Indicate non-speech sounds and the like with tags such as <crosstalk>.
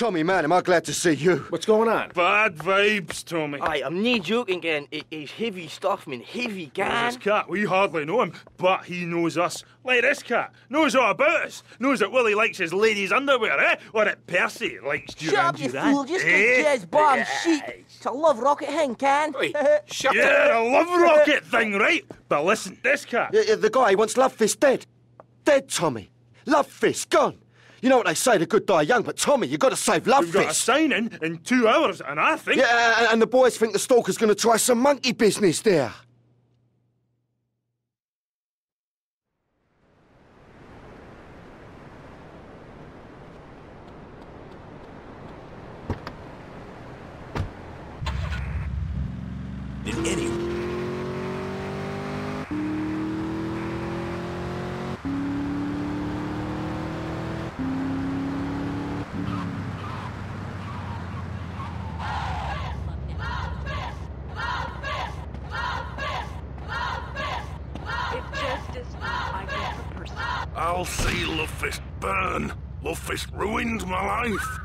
Tommy, man, am I glad to see you. What's going on? Bad vibes, Tommy. I'm nae joking, Gan. It, it's heavy stuff, man. Heavy, Gan. This cat, we hardly know him, but he knows us. Like this cat, knows all about us. Knows that Willy likes his lady's underwear, eh? Or that Percy likes Duran Shut up, you Duran. fool. Just eh? get jazz bomb sheep. It's a love rocket hang, Can. Wait, <laughs> shut Yeah, up. a love rocket thing, right? But listen, this cat. Yeah, yeah, the guy wants Love Fist dead. Dead, Tommy. Love Fist, gone. You know what they say, the good die young, but Tommy, you've got to save Love We've got a Fist. signing in two hours, and I think. Yeah, and- and the boys think the stalker's going to try some monkey business there. Did any... justice, I guess, I'll see Love Fist burn. Love Fist ruined my life.